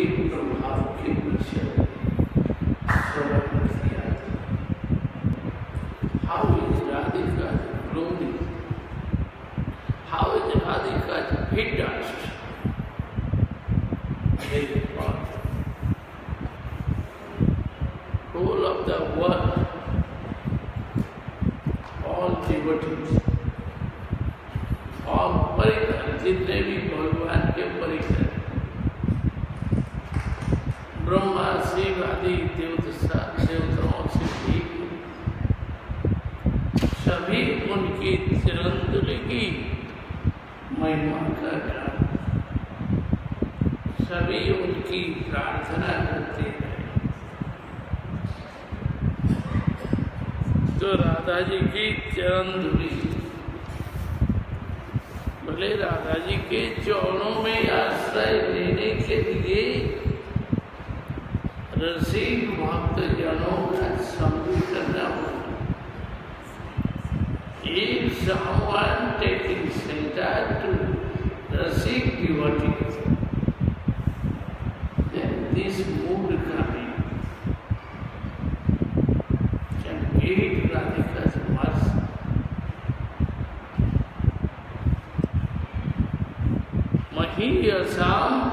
एक प्रभाव के पीछे How is Radhika's clothing? How is Radhika's hidden?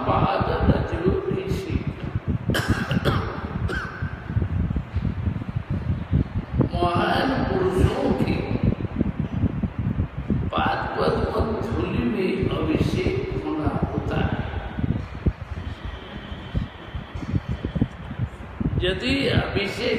पाद रजो महान पुरुषों की पाद पद्म धूलि में अभिषेक होना होता है। यदि अभिषेक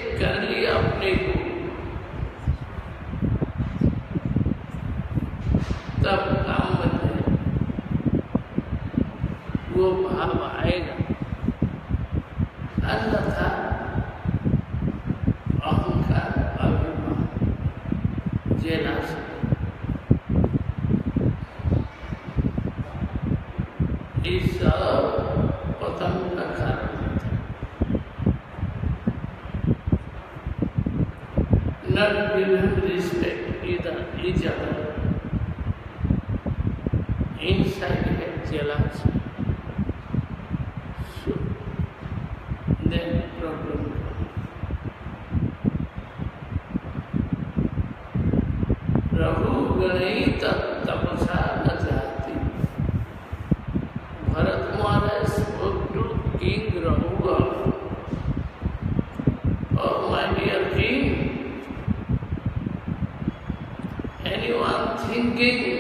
कि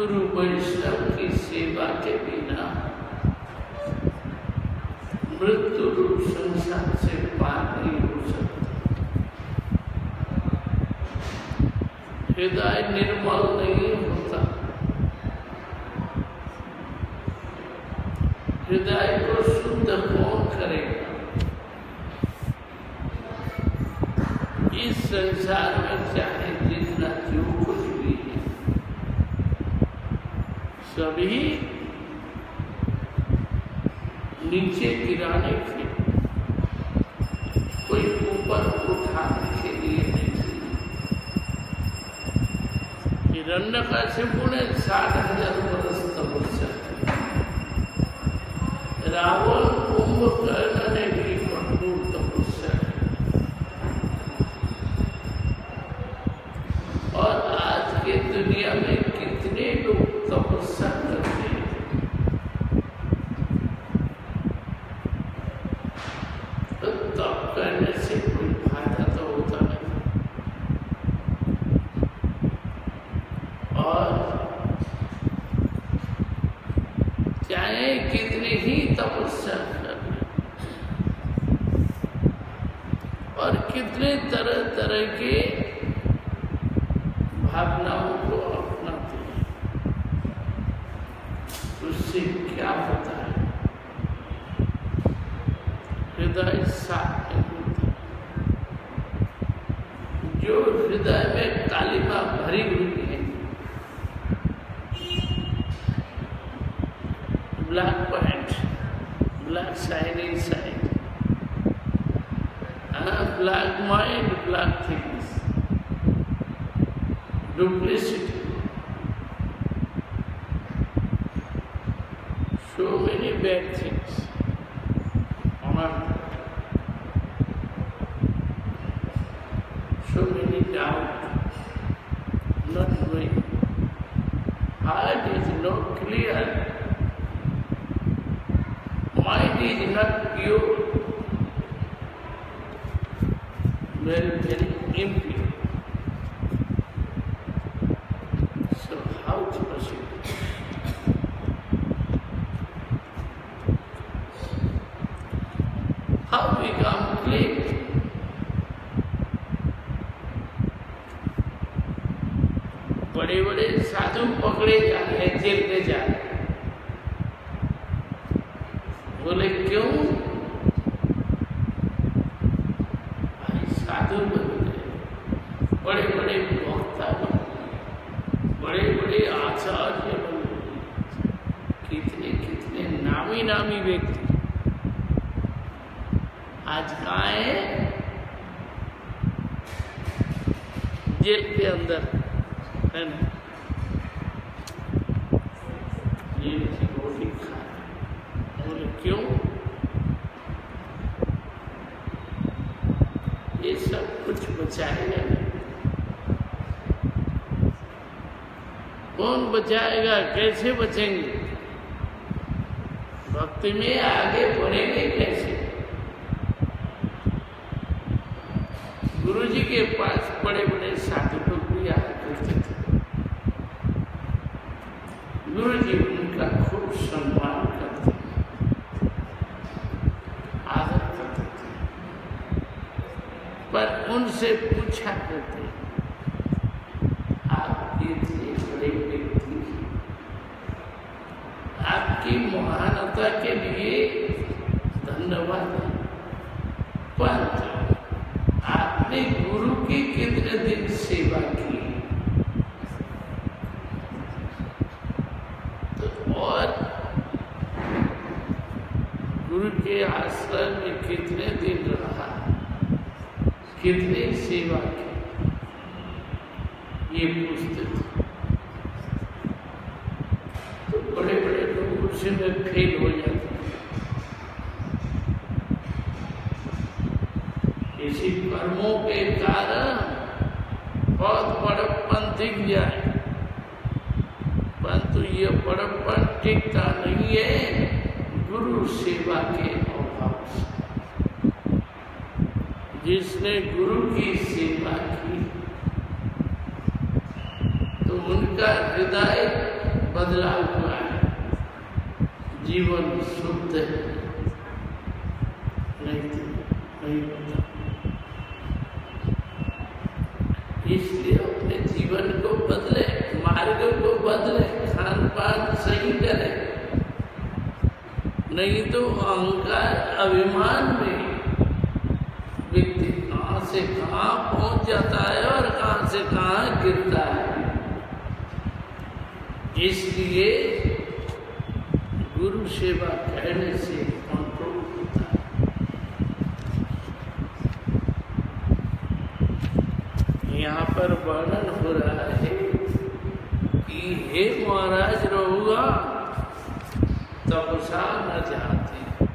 गुरु वैष्णव की सेवा के बिना मृत्यु रूप संसार से पार नहीं हो सकती। हृदय निर्मल नहीं होता। हृदय को शुद्ध कौन करेगा? इस संसार में चाहे सभी नीचे गिराने के कोई ऊपर उठाने के लिए नहीं। हिरण्य का शिपुने सात हज़ार वर्ष तपस्या Ravan shine inside. Uh, black mind, black things. Duplicity. So many bad things on earth. बचाएगा, कैसे बचेंगे? भक्ति में आगे बढ़ेंगे कैसे? गुरु जी के पास बड़े बड़े साधु लोग भी आया करते थे। गुरु जी उनका खूब सम्मान करते आदर करते थे। पर उनसे पूछा करते आप इतने बड़े व्यक्ति आपकी महानता के लिए धन्यवाद परंतु आपने गुरु की कितने दिन सेवा की तो और गुरु के आश्रम में कितने दिन रहा कितने सेवा की ये पूछते थे तो बड़े बड़े लोग उसी में फेल हो जाते इसी कर्मों के कारण बहुत बड़प्पन दिख जाए। परंतु ये बड़प्पन टिकता नहीं है गुरु सेवा के अभाव से। जिसने गुरु की सेवा की तो उनका हृदय बदला हुआ है। जीवन शुद्ध है। नहीं तो नहीं होता। इसलिए अपने जीवन को बदले, मार्ग को बदले खान पान सही करें। नहीं तो अहंकार अभिमान में व्यक्ति कहाँ से कहाँ पहुँच जाता है और कहाँ से कहाँ गिरता है। इसलिए गुरु सेवा कहने से कंट्रोल होता है यहाँ पर वर्णन हो रहा है कि हे महाराज रहुआ तपसा न जाते,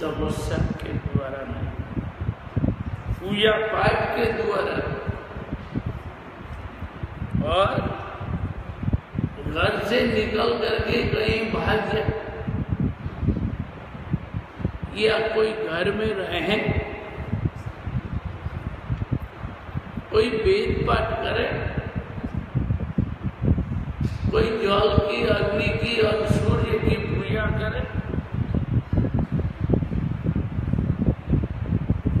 तपस्या के द्वारा नहीं। पूजा पाठ के द्वारा। और घर से निकल करके कहीं भाग जाए। या कोई घर में रहे कोई वेद पाठ करे, कोई जल की, अग्नि की और सूर्य की पूजा करे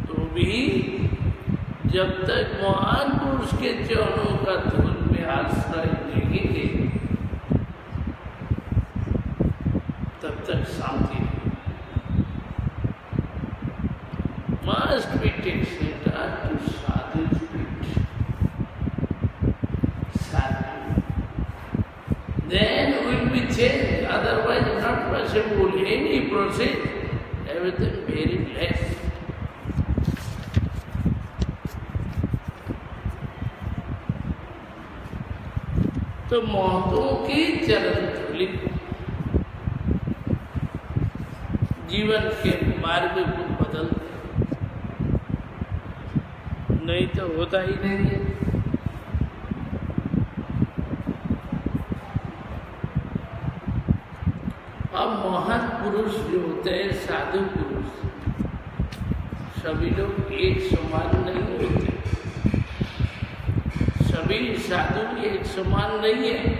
तो भी जब तक महान पुरुष के चरणों का धूल में आश्रय नहीं लेंगे तो महतों की चरण धूलि जीवन के मार्ग को बदलते नहीं तो होता ही नहीं है अब महान पुरुष जो होते हैं साधु पुरुष सभी लोग एक समान नहीं होते साधु एक समान नहीं है।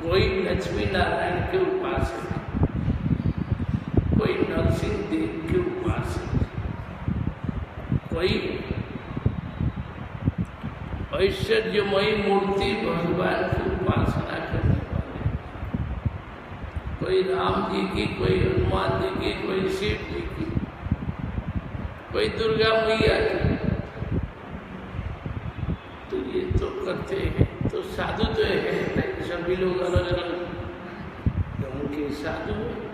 कोई लक्ष्मी नारायण के उपासक कोई नरसिंह देव के उपासक कोई ऐश्वर्यमयी मूर्ति भगवान की उपासना करने वाले। कोई राम जी की, कोई हनुमान जी की, कोई शिव जी की, कोई दुर्गा मैया की तो ये तो करते हैं तो साधु तो है नहीं सभी लोग अलग अलग ढंग के साधु हैं।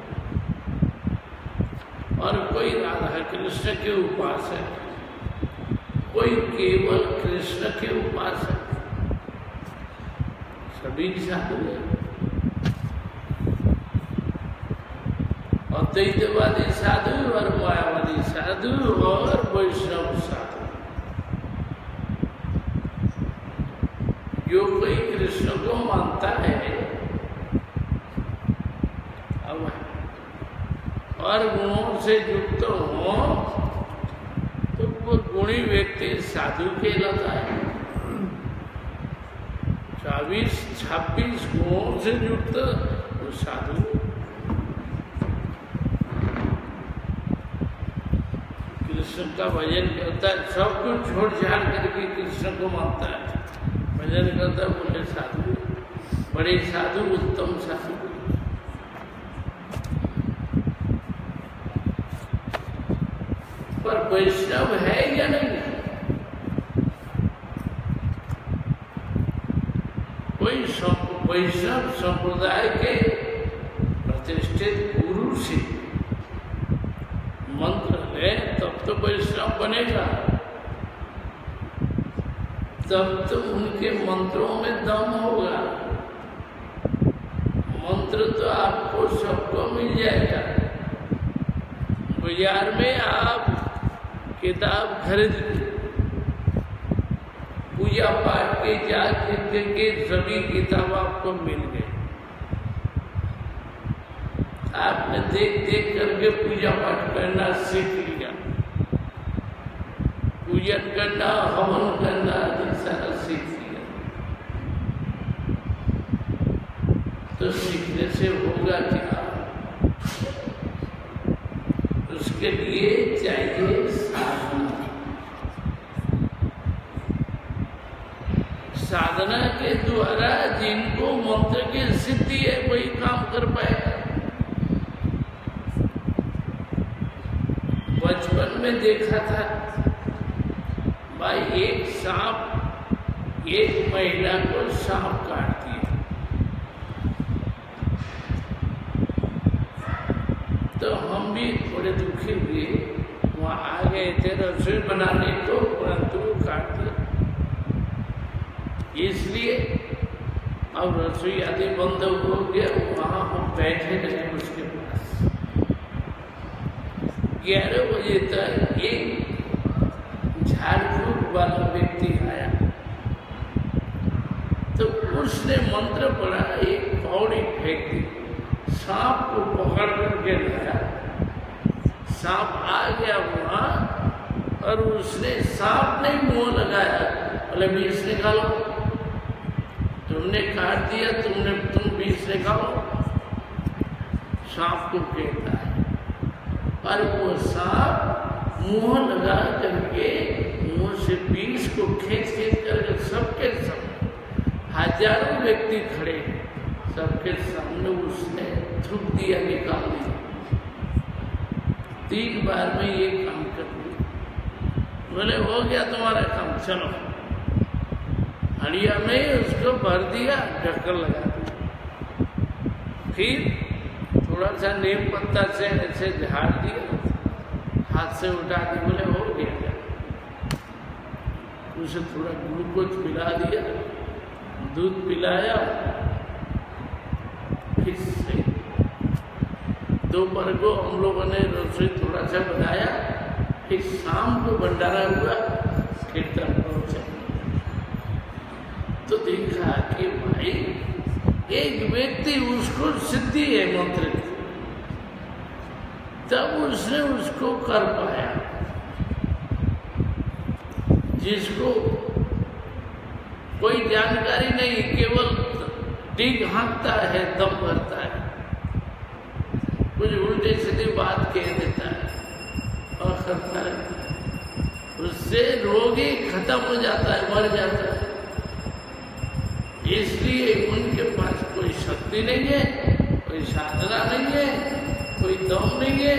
और कोई राधा कृष्ण के उपासक, कोई केवल कृष्ण के उपासक, सभी साधु है। अद्वैतवादी साधु और मायावादी साधु और वैष्णव साधु। जो कोई कृष्ण को मानता है और गुणों से युक्त हो तो वो गुणी व्यक्ति साधु कहलाता है। चौबीस छब्बीस गुणों से युक्त वो साधु। कृष्ण का भजन करता है, सब कुछ छोड़ छाड़ करके कृष्ण को मानता है। भजन करता बोले, साधु, बड़े साधु, उत्तम साधु। पर वैष्णव है या नहीं? कोई वैष्णव संप्रदाय के प्रतिष्ठित गुरु से मंत्र ले तब तो वैष्णव बनेगा। तब तो उनके मंत्रों में दम होगा। मंत्र तो आपको सबको मिल जाएगा। बाज़ार में आप किताब खरीद पूजा पाठ के जात के सभी किताब आपको मिल गए। आपने देख देख करके पूजा पाठ करना सीख पूजन करना हवन करना आदि सारा सीख लिया। तो सीखने से होगा क्या? उसके लिए चाहिए साधना। साधना के द्वारा जिनको मंत्र की सिद्धि है, वही काम कर पाएगा बचपन में देखा था भाई एक सांप, एक महिला को सांप काट दिया तो हम भी थोड़े दुखी हुए। वहाँ आ गए थे रसोई बनाने को, परंतु काट दिया इसलिए अब रसोई आदि बंद हो गया। वहाँ हम बैठे रहे उसके पास। ग्यारह बजे तक एक झाड़ वाला व्यक्ति आया। तो उसने मंत्र पढ़ा, एक पौड़ी फेंक दी सांप को पकड़ करके लाया। सांप आ गया वहाँ, और उसने सांप नहीं मुँह लगाया। बोले, बीस निकालो। तुमने काट दिया, तुमने, तुम बीस निकालो। सांप को फेंकता है और वो सांप मुँह लगा करके से बीस को खींच खींच करके सबके सब हज़ारों व्यक्ति खड़े, सबके सामने उसने थूक दिया निकाल दिया तीन बार में ये काम कर दिया। बोले, हो गया तुम्हारा काम, चलो। हड़िया में उसको भर दिया, ढक्कन लगा दिया। फिर थोड़ा सा नीम पत्ता से ऐसे झाड़ दिया, हाथ से उठा के बोले, हो उसे थोड़ा ग्लूकोज पिला दिया, दूध पिलाया, फिर से दोपहर को हम लोगों ने रसोई थोड़ा सा बनाया, फिर शाम को भंडारा हुआ कीर्तन तो देखा कि भाई, एक व्यक्ति उसको सिद्धि है मंत्र तब उसने उसको कर पाया। जिसको कोई जानकारी नहीं, केवल डिग हाँकता है, दम भरता है। कुछ उल्टे सीधे बात कह देता है और करता है। उससे रोग खत्म हो जाता है, मर जाता है। इसलिए उनके पास कोई शक्ति नहीं है, कोई साधना नहीं है, कोई दम नहीं है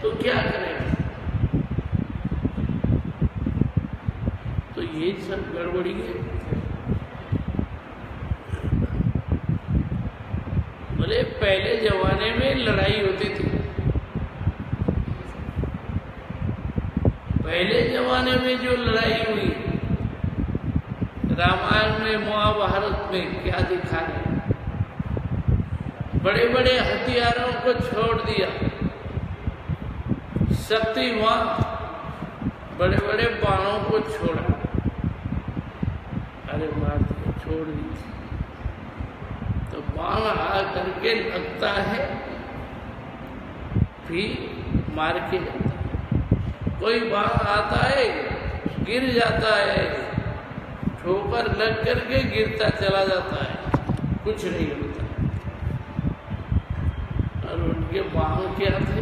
तो क्या करेगा तो ये सब गड़बड़ी है। बोले पहले जमाने में लड़ाई होती थी। पहले जमाने में जो लड़ाई हुई, रामायण में, महाभारत में, क्या दिखा रहे बड़े बड़े हथियारों को छोड़ दिया। शक्तिवान बड़े बड़े बाणों को छोड़ा। अरे मार को छोड़ दी तो बाण आ करके लगता है फिर मार के जाता कोई बाण आता है, गिर जाता है, ठोकर लग करके गिरता चला जाता है। कुछ नहीं होता। और उनके वाहन क्या थे?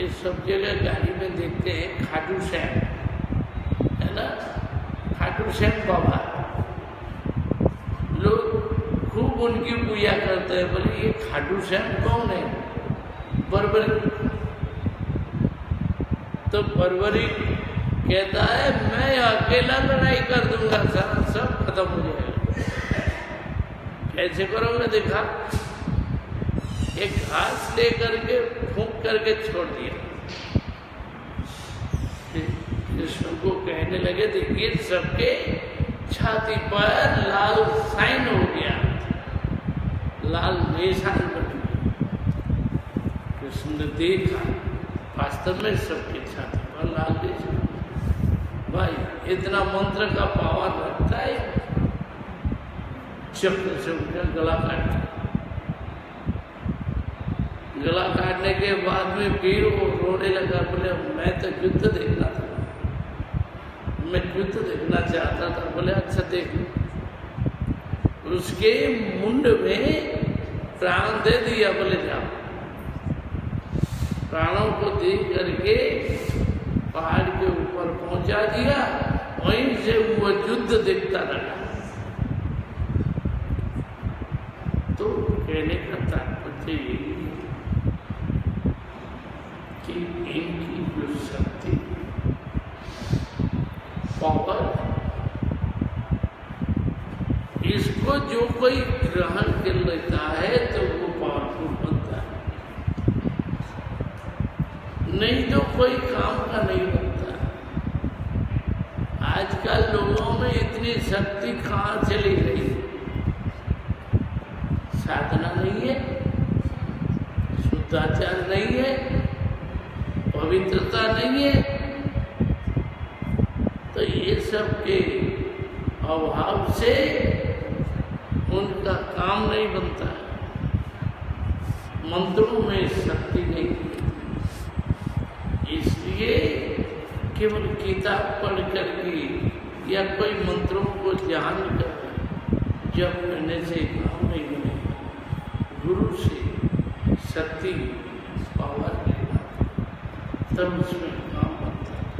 ये सब जगह गाड़ी में देखते हैं, खाटू श्याम है ना? श्याम बाबा। लोग खूब उनकी पूजा करते हैं बोले ये खाटू श्याम कौन है? बरबरी। तो बरबरी कहता है, मैं अकेला लड़ाई कर दूँगा, सारा सब खत्म हो जाएगा। कैसे करोगे देखा? एक घास ले करके फूक करके छोड़ दिया कृष्ण कहने लगे देखिए सबके छाती पर लाल साइन हो गया। लाल निशान बन गया। कृष्ण ने देखा, वास्तव में सबके छाती पर लाल निशान भाई, इतना मंत्र का पावर रखता है। चक्र से उनका गला काट गला काटने के बाद में फिर वो रोने लगा, बोले मैं तो युद्ध देखना था मैं युद्ध देखना चाहता था, बोले अच्छा देख उसके मुंड में प्राण दे दिया, बोले जाओ प्राणों को देख करके पहाड़ के ऊपर पहुँचा दिया, वहीं से वो युद्ध देखता रहा तो कहने का तात्पर्य यही कि इनकी जो शक्ति पावर इसको जो कोई ग्रहण कर लेता है तो वो पावरफुल बनता है। नहीं तो कोई काम का नहीं बनता आजकल लोगों में इतनी शक्ति कहाँ चली गई? साधना नहीं है, शुद्धाचार नहीं है, पवित्रता नहीं है। तो ये सब के अभाव से उनका काम नहीं बनता। मंत्रों में शक्ति नहीं इसलिए केवल किताब पढ़ करके या कोई मंत्रों को जान कर जब करने से काम नहीं बनेगा। गुरु से शक्ति पावर तब उसमें काम बनता है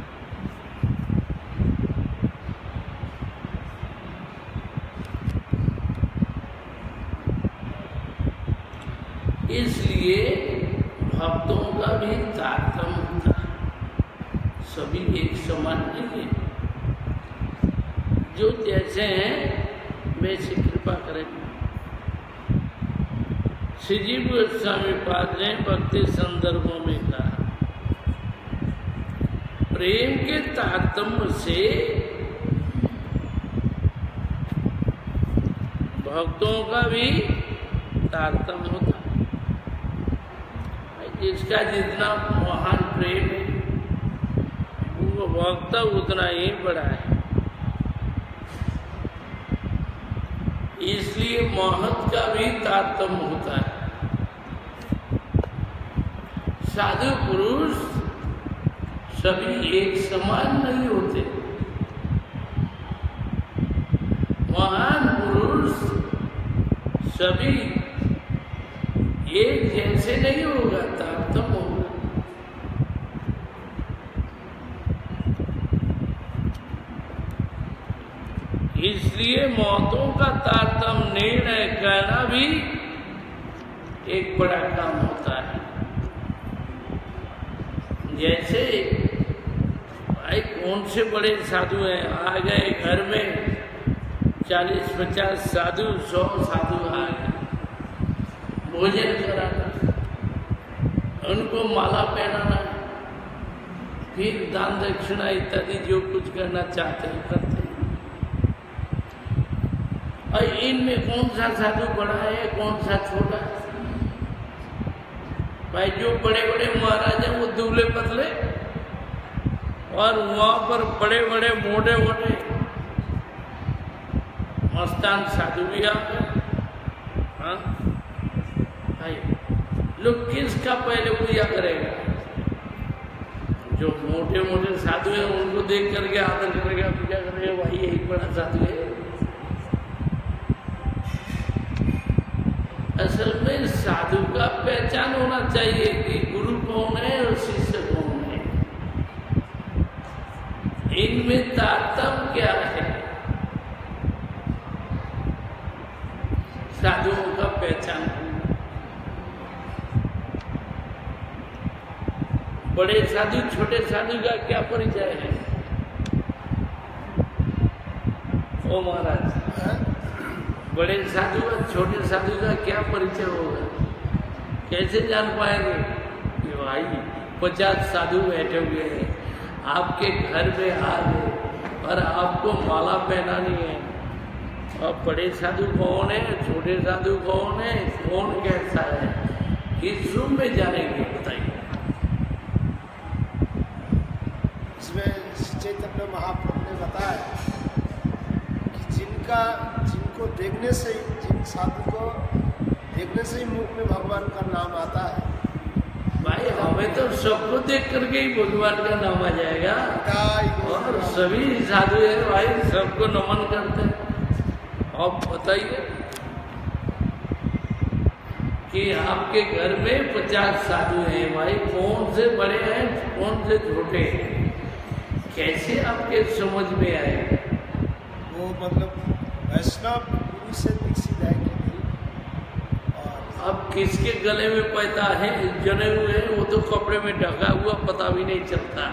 इसलिए भक्तों का भी तारतम्य होता है सभी एक समान नहीं है जो जैसे हैं वैसे कृपा करें श्रीजीव गोस्वामी पाद ने भक्ति संदर्भों में कहा प्रेम के तारतम्य से भक्तों का भी तारतम्य होता है जिसका जितना महान प्रेम है, वो भक्त उतना ही बड़ा है। इसलिए महत का भी तारतम्य होता है। साधु पुरुष सभी एक समान नहीं होते। महान पुरुष सभी एक जैसे नहीं होगा तारतम्य होगा। इसलिए मौतों का तारतम निर्णय करना भी एक बड़ा काम होता है। जैसे भाई कौन से बड़े साधु हैं? आ गए घर में। चालीस, पचास साधु, सौ साधु आ गए। भोजन कराना, उनको माला पहनाना, फिर दान दक्षिणा इत्यादि जो कुछ करना चाहते हैं, करते हैं। और इनमें कौन सा साधु बड़ा है, कौन सा छोटा भाई, जो बड़े बड़े महाराज हैं, वो दुबले पतले और वहाँ पर बड़े बड़े मोटे मोटे मस्तान साधु भी आ हाँ? भाई, लोग किसका पहले पूजा करेगा? जो मोटे मोटे साधु हैं, उनको देख करके आदर करेगा पूजा करेगा भाई यही बड़ा साधु है। असल में साधु का पहचान होना चाहिए कि गुरु कौन है और शिष्य कौन है। इनमें तारतम्य क्या है? साधुओं का पहचान बड़े साधु, छोटे साधु का क्या परिचय है? ओ महाराज। बड़े साधु और छोटे साधु का क्या परिचय होगा? कैसे जान पाएँगे? कि भाई, पचास साधु बैठे हुए हैं। आपके घर में आ गए, और आपको माला पहनानी है। और बड़े साधु कौन है, छोटे साधु कौन है, कौन कैसा है? किस रूम में जानेंगे, बताइए। इसमें चैतन्य महाप्रभु ने बताया कि जिनको देखने से ही जिन साधु को देखने से ही मुख में भगवान का नाम आता है। भाई हमें तो सबको देख करके ही भगवान का नाम आ जाएगा। और सभी साधु है भाई सबको नमन करते हैं। अब बताइए कि आपके घर में पचास साधु हैं भाई कौन से बड़े हैं कौन से छोटे हैं? कैसे आपके समझ में आए? वो मतलब वैष्णव गुरु से दीक्षित है कि नहीं? अब किसके गले में पैदा है? जने हुए हैं वो तो कपड़े में ढका हुआ पता भी नहीं चलता।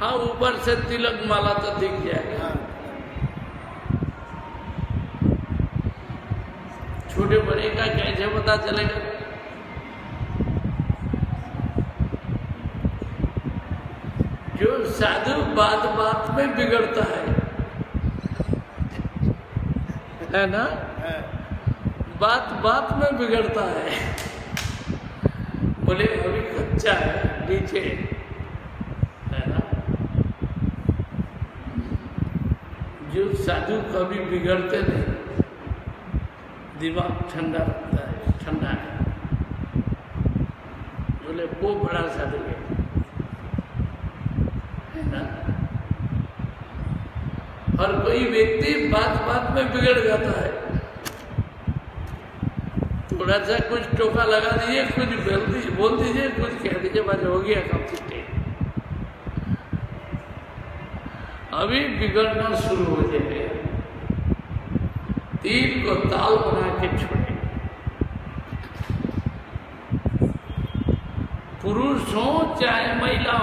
हाँ ऊपर से तिलक माला तो दिख जाएगा। हाँ, छोटे बड़े का कैसे पता चलेगा? जो साधु बात बात में बिगड़ता है है ना? बात बात में बिगड़ता है। बोले, अभी कच्चा है, नीचे। है ना? जो साधु कभी बिगड़ते नहीं, दिमाग ठंडा रहता है ठंडा है बोले वो बड़ा साधु है है ना और कोई व्यक्ति बात बात में बिगड़ जाता है। थोड़ा सा कुछ टोका लगा दीजिए, कुछ बोल दीजिए बोल दीजिए, कुछ कह दीजिए, बस हो गया कम छुट्टी अभी बिगड़ना शुरू हो जाएगा तीन को ताल बना के छोड़े। पुरुष हो, चाहे महिला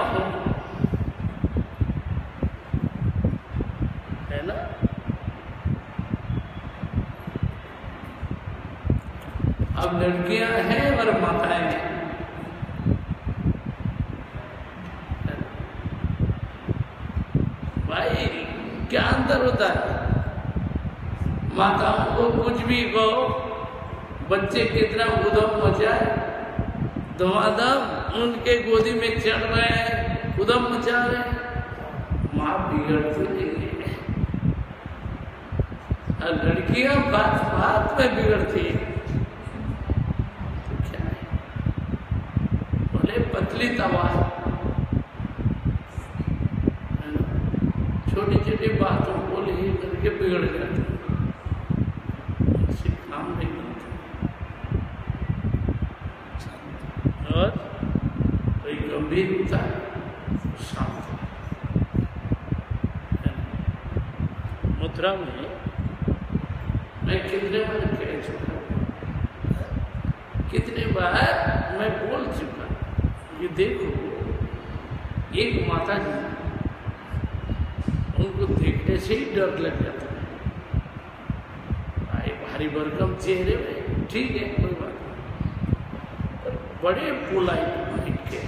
है ना अब लड़कियाँ हैं और माताएँ हैं। भाई, क्या अंतर होता है? माताओं को कुछ भी कहो, बच्चे कितना उदम मचाए धमाधम उनके गोदी में चढ़ रहे हैं उदम मचा रहे माँ बिगड़ती है। लड़कियाँ बात बात में बिगड़ती है तो क्या है पतली तवा छोटी छोटी बातों को ले करके बिगड़ जाते काम नहीं बनता और कोई गंभीरता शांत। मुद्रा में मैं कितने बार कह चुका कितने बार देखो एक माता जी, उनको देखने से ही डर लग जाता है। भाई भारी भरकम चेहरे में, ठीक है, कोई बात नहीं। बड़े पोलाइट माइंड के।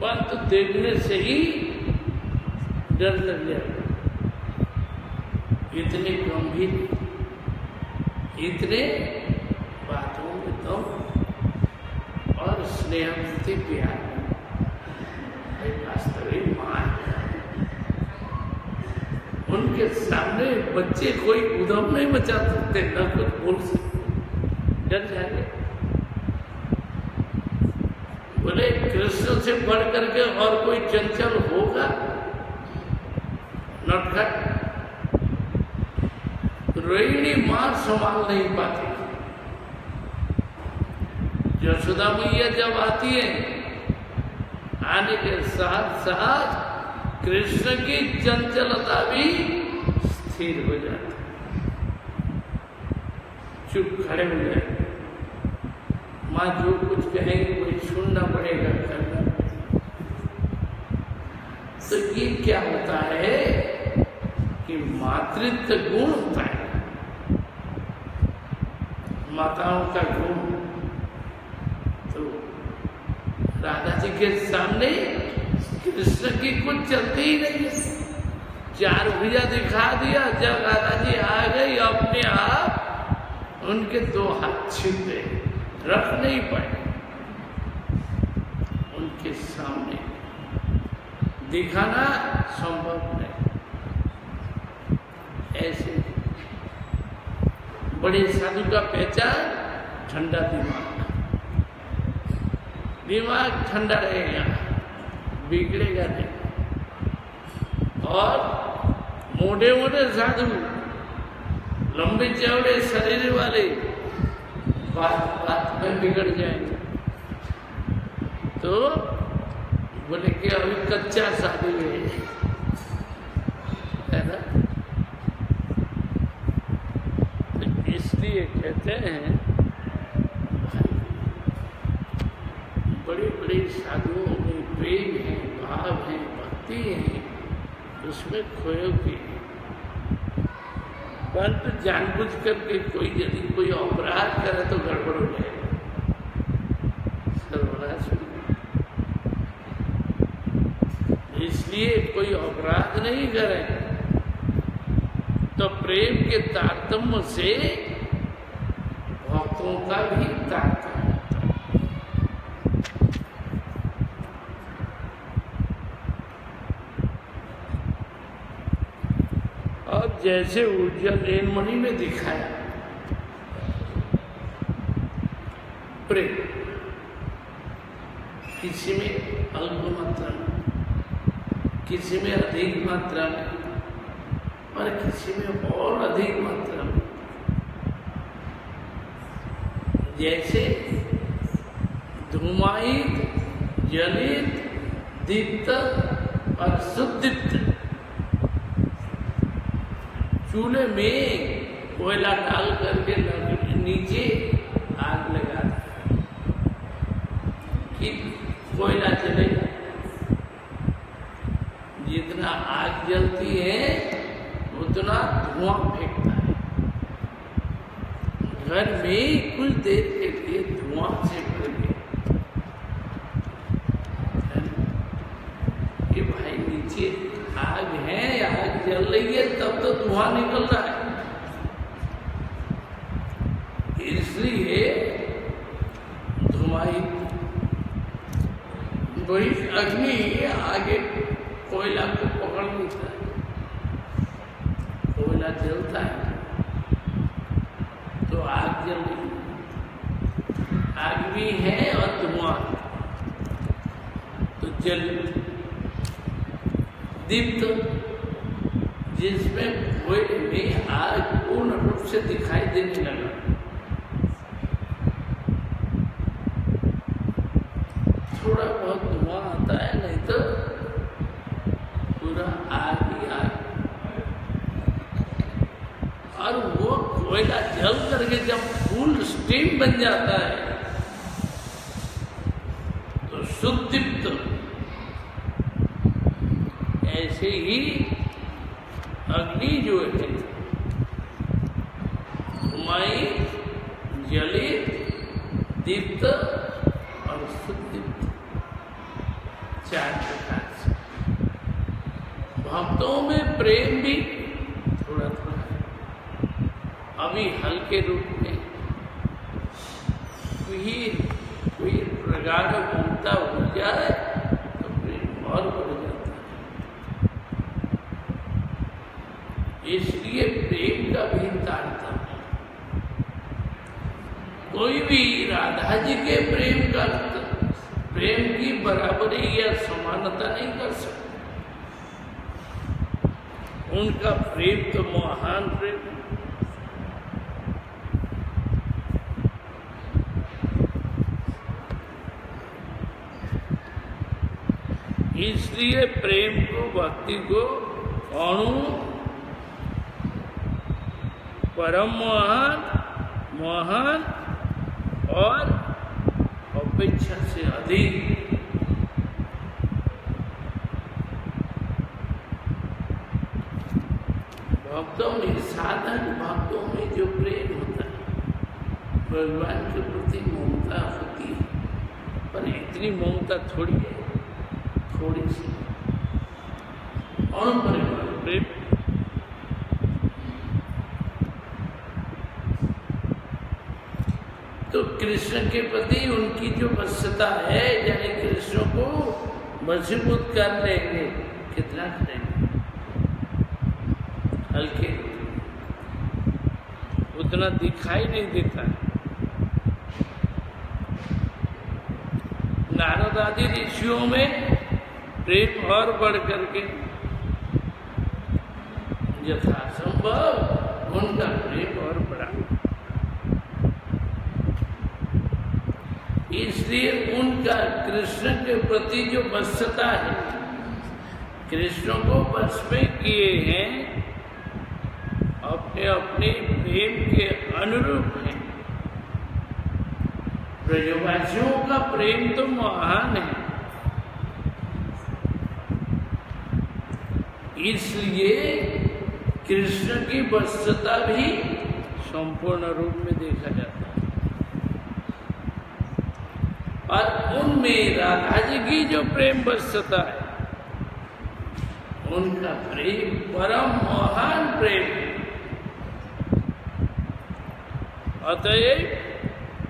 बात तो देखने से ही डर लग जाएगा इतने गंभीर, इतने बातों में दम और वास्तविक उनके सामने बच्चे कोई उदम नहीं बचा सकते, न कुछ बोल सकते। डर जाएँगे। बोले, कृष्ण से बढ़ करके और कोई चंचल होगा? नटखट। रोहिणी माँ संभाल नहीं पाती। यशोदा मैया जब आती है, आने के साथ साथ कृष्ण की चंचलता भी स्थिर हो जाती चुप खड़े हो जाए। माँ जो कुछ कहेंगे, वही सुनना पड़ेगा करना। तो ये क्या होता है कि मातृत्व गुण होता है। माताओं का गुण तो राधा जी के सामने कृष्ण की कुछ चलती ही नहीं चार भुजा दिखा दिया, जब राधा जी आ गई अपने आप उनके दो हाथ छिप रख नहीं पाए। उनके सामने दिखाना संभव नहीं। ऐसे बड़े साधु का पहचान ठंडा दिमाग। दिमाग ठंडा रहेगा, बिगड़ेगा नहीं। और मोटे मोटे साधु, लंबे चौड़े शरीर वाले बात बात में बिगड़ जाएँगे। तो बोले कि अभी कच्चा साधु है ना? तो इसलिए कहते हैं बड़े साधुओं में प्रेम है, भाव है, भक्ति है, उसमें खोयो की परंतु जानबूझ करके कोई यदि कोई अपराध करे तो गड़बड़ हो सर्वनाश इसलिए कोई अपराध नहीं करे तो प्रेम के तारतम्य से भक्तों का भी तारतम्य होता है अब जैसे ऊर्जा नीलमणि में दिखाया। प्रेम। किसी में अल्प मात्रा में, किसी में अधिक मात्रा में, और किसी में और अधिक मात्रा में। जैसे धुमायित जलित दीप्त और सुदीप्त चूल्हे में कोयला डाल करके नीचे आग लगा कि कोयला चलेगा जितना आग जलती है, उतना धुआँ फेंकता है। घर में कुछ देर के लिए धुआँ से भर गया कि भाई नीचे आग है आग जल रही है तब तो धुआँ निकल रहा है इसलिए धुआई वही अग्नि आगे कोयला को पकड़ लेता है। कोयला जलता है। तो आग जल रही आग भी है और धुआँ। तो जल। दीप्त, जिसमें कोयले में आग पूर्ण रूप से दिखाई देने लगा थोड़ा बहुत धुआँ आता है नहीं तो पूरा आग ही आग और वो कोयला जल करके जब स्टीम बन जाता है तो सुदीप्त ऐसे ही अग्नि जो है धुमाई जलित दीप्त और सुदीप्त चार प्रकार से भक्तों में प्रेम भी थोड़ा थोड़ा है अभी हल्के रूप में कोई कोई प्रगाढ़ ममता हो जाए तो प्रेम और बढ़ जाता है इसलिए प्रेम का भी तारतम्य कोई भी के प्रेम का प्रेम की बराबरी या समानता नहीं कर सकते। उनका प्रेम तो महान प्रेम इसलिए प्रेम को, भक्ति को अणु, परम महान महान और अपेक्षा से अधिक। भक्तों में, साधन भक्तों में जो प्रेम होता है, भगवान के प्रति ममता होती है। पर इतनी ममता थोड़ी है, थोड़ी सी। और प्रेम तो कृष्ण के प्रति उनकी जो वश्यता है, यानी कृष्ण को मज़बूत कर लेंगे, कितना करेंगे? हल्के। उतना दिखाई नहीं देता। नारद आदि ऋषियों में प्रेम और बढ़ करके यथासंभव उनका प्रेम और बढ़ा इसलिए उनका कृष्ण के प्रति जो वत्सता है, कृष्ण को वश में किए हैं, अपने अपने प्रेम के अनुरूप है। ब्रजवासियों का प्रेम तो महान है। इसलिए कृष्ण की वस्तता भी संपूर्ण रूप में देखा जाता है। और उनमें राधा जी की जो प्रेम वस्तता है, उनका प्रेम परम महान प्रेम है। अतएव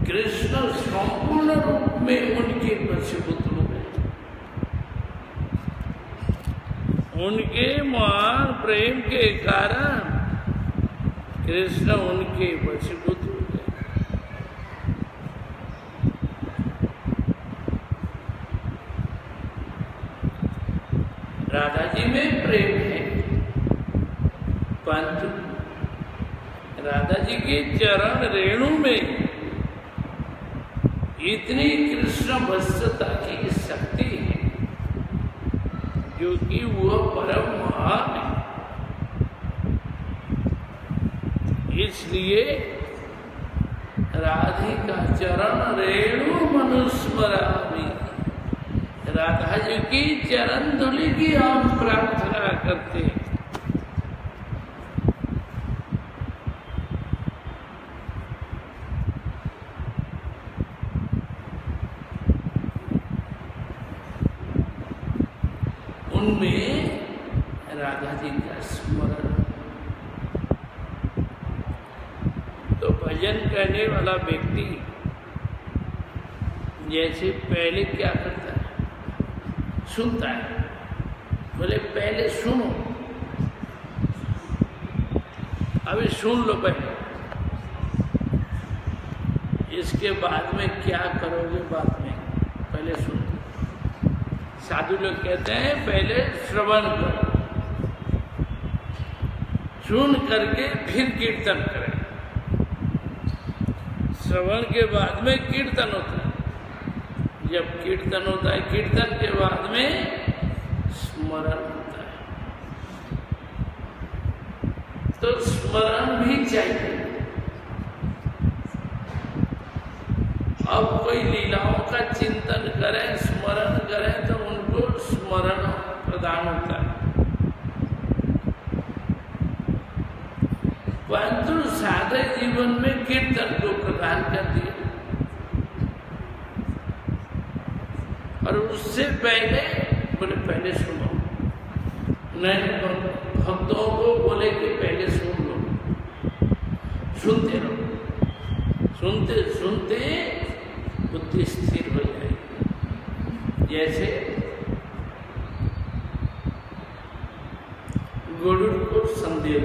कृष्ण संपूर्ण रूप में उनके वशीभूत हो उनके महान प्रेम के कारण कृष्ण उनके वशीभूत हो गए राधा जी में प्रेम है। परंतु राधा जी के चरण रेणु में इतनी कृष्ण भस्ता की शक्ति है जो कि वह परम महान है। इसलिए राधिका चरण रेणु मनुस्मरा राधा जी की चरण धुली की हम प्रार्थना करते हैं करने वाला व्यक्ति जैसे पहले क्या करता है सुनता है बोले पहले सुनो अभी सुन लो पहले इसके बाद में क्या करोगे बाद में पहले सुन। साधु लोग कहते हैं, पहले श्रवण करो। सुन करके फिर कीर्तन करें। श्रवण के बाद में कीर्तन होता है। जब कीर्तन होता है, कीर्तन के बाद में स्मरण होता है। तो स्मरण भी चाहिए। अब कोई लीलाओं का चिंतन करें, स्मरण करें तो उनको स्मरण प्रदान होता है। परंतु साधे जीवन में कीर्तन को प्रदान कर दिया। और उससे पहले, बोले, पहले सुनो। नहीं, भक्तों को बोले कि पहले सुन लो। सुनते रहो। सुनते सुनते स्थिर हो जाएगी। जैसे गुरु को संदेह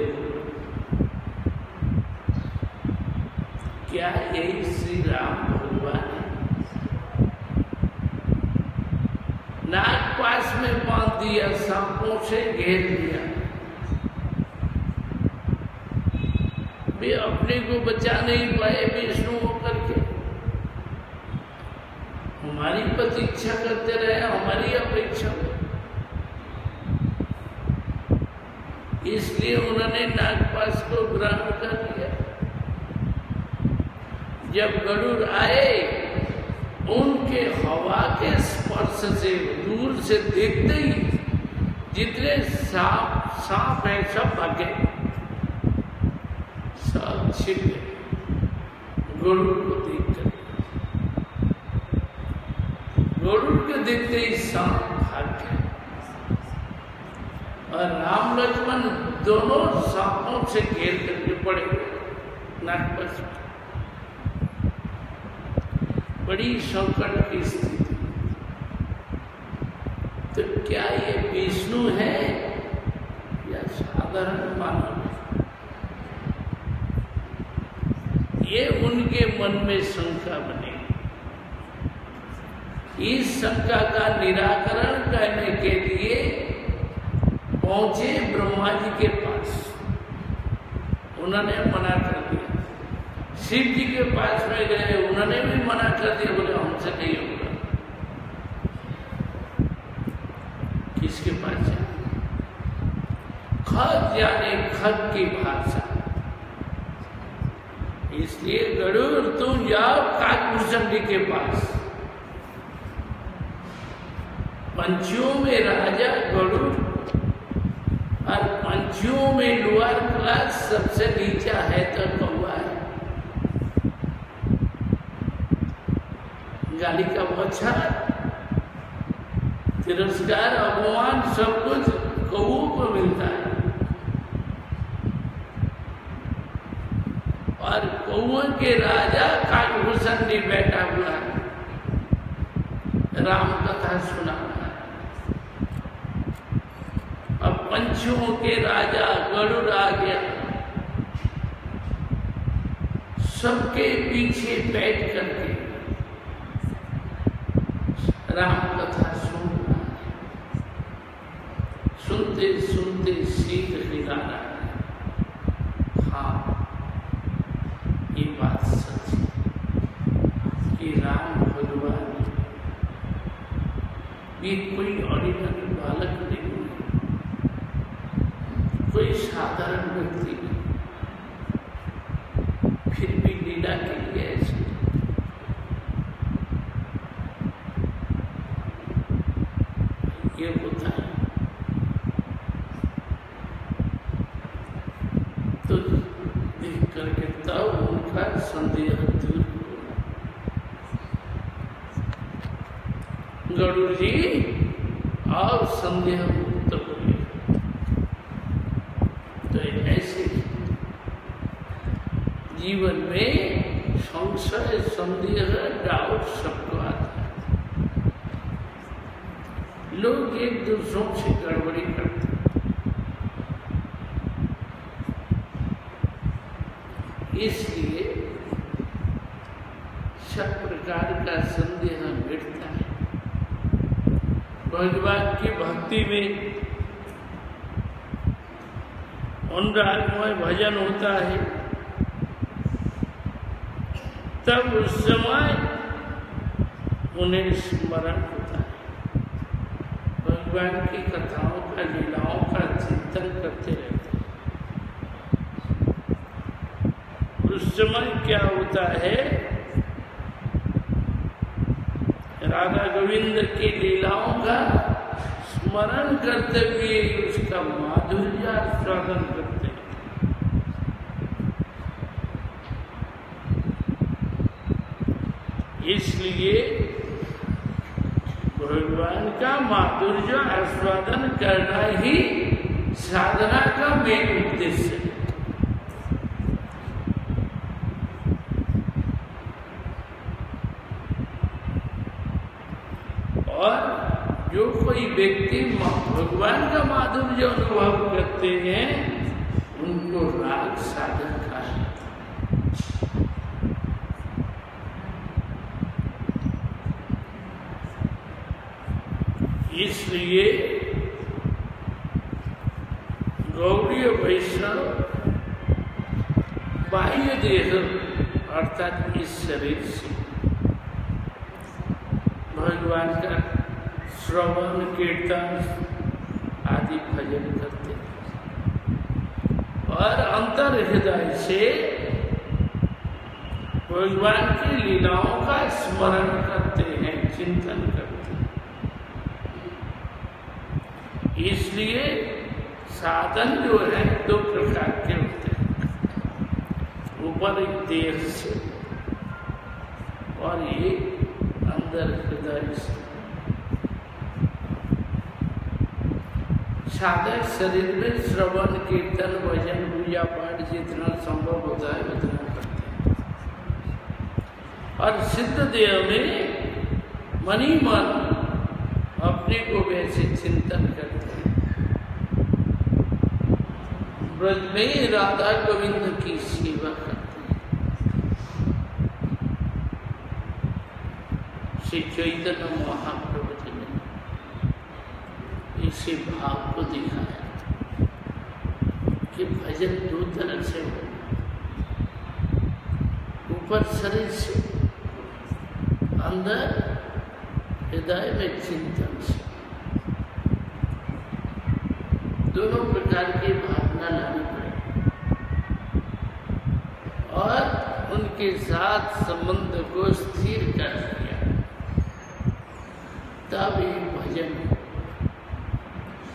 क्या यही श्री राम भगवान है नाग पास में बाँध दिया सांपों से घेर दिया वे अपने को बचा नहीं पाए विष्णु होकर के हमारी प्रतीक्षा करते रहे हमारी अपेक्षा इसलिए उन्होंने नागपास को ग्रहण कर लिया जब गरुड़ आए उनके हवा के स्पर्श से दूर से देखते ही जितने सांप सांप है सब भागे छिप गरुड़ को देखकर। गरुड़ को देखते ही सांप भाग गए। और राम लक्ष्मण दोनों सांपों से घेर करके पड़े नागपत बड़ी संकट की स्थिति। तो क्या ये विष्णु है या साधारण मानव? ये उनके मन में शंका बने। इस शंका का निराकरण करने के लिए पहुँचे ब्रह्मा जी के पास। उन्होंने मना कर दिया। शिव जी के पास में गए, उन्होंने भी मना कर दिया, बोले, हमसे नहीं होगा। किसके पास जाए खत जाने खत की भाषा। इसलिए गरुड़ तुम जाओ काकभूषण जी के पास। पंछियों में राजा गरुड़ और पंछियों में लोअर क्लास सबसे नीचा है तो कौआ है। गाली का बच्चा तिरस्कार, अपमान सब कुछ कौ को मिलता है। और कौ के राजा काकभूषण ने बैठा हुआ है। राम कथा सुना अब पंछियों के राजा गरुड़ आ गया। सबके पीछे बैठ करके राम कथा सुन सुनते सुनते शीत हिला रहा है हाँ ये बात सच है कि राम ये कोई ऑर्डिनरी बालक नहीं है। कोई साधारण व्यक्ति नहीं। फिर भी लीला के लिए ऐसे ये होता है तो देख करके तब उनका संदेह दूर हुआ गरुड़ जी और संदेह मुक्त हुए तो ऐसे जीवन में संशय संदेह डाउट सबको आता है। लोग एक दूसरों से गड़बड़ी करते इसलिए सब प्रकार का संदेह मिटता है। भगवान की भक्ति में अनुरागमय भजन होता है। तब उस समय उन्हें स्मरण होता है। भगवान की कथाओं का, लीलाओं का चिंतन करते रहते हैं। उस समय क्या होता है? राधा गोविंद की लीलाओं का स्मरण करते हुए उसका माधुर्य आस्वादन करते हैं इसलिए भगवान का माधुर्य आस्वादन करना ही साधना का मेन उद्देश्य है और जो कोई व्यक्ति भगवान का माधुर्य अनुभव करते हैं उनको राग साधन का इसलिए गौड़ीय वैष्णव बाह्य देह अर्थात इस शरीर से। भगवान का श्रवण, कीर्तन आदि भजन करते और अंतर हृदय से भगवान की लीलाओं का स्मरण करते हैं, चिंतन करते हैं। इसलिए साधन जो है दो प्रकार के होते हैं ऊपर एक देह से। और ये अंदर हृदय से। साधक शरीर में श्रवण, कीर्तन, भजन, पूजा पाठ जितना संभव होता है, उतना करते हैं। और सिद्ध देह में मनी मन अपने को वैसे चिंतन करते हैं। ब्रज में राधा गोविंद की सेवा करते हैं श्री चैतन्य महाप्रभु जी ने इसी भाव को दिखाया कि भजन दो तरह से हो। ऊपर शरीर से, अंदर हृदय में चिंतन से। दोनों प्रकार की भावना लानी पड़ेगी। और उनके साथ संबंध को स्थिर कर दिया तब ये भजन।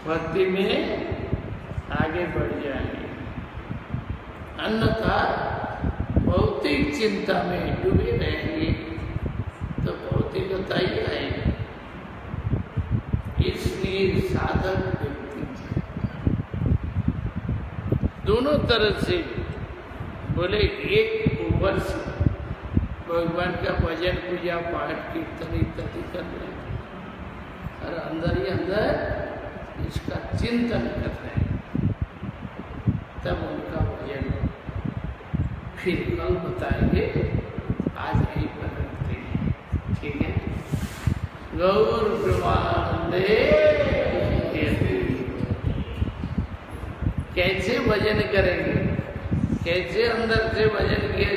भक्ति में आगे बढ़ जाएँगे। अन्यथा भौतिक चिंता में डूबे रहेंगे। तो भौतिकता ही आएगी। इसलिए व्यक्ति दोनों तरह से बोले, एक ऊपर से भगवान का भजन पूजा पाठ कीर्तन इत्यादि कर रहे हैं। और अंदर ही अंदर इसका चिंतन कर रहे हैं। तब उनका भजन फिर कल बताएँगे, आज यही पर रखते हैं। ठीक है? गौर कैसे भजन करेंगे? कैसे अंदर से भजन किया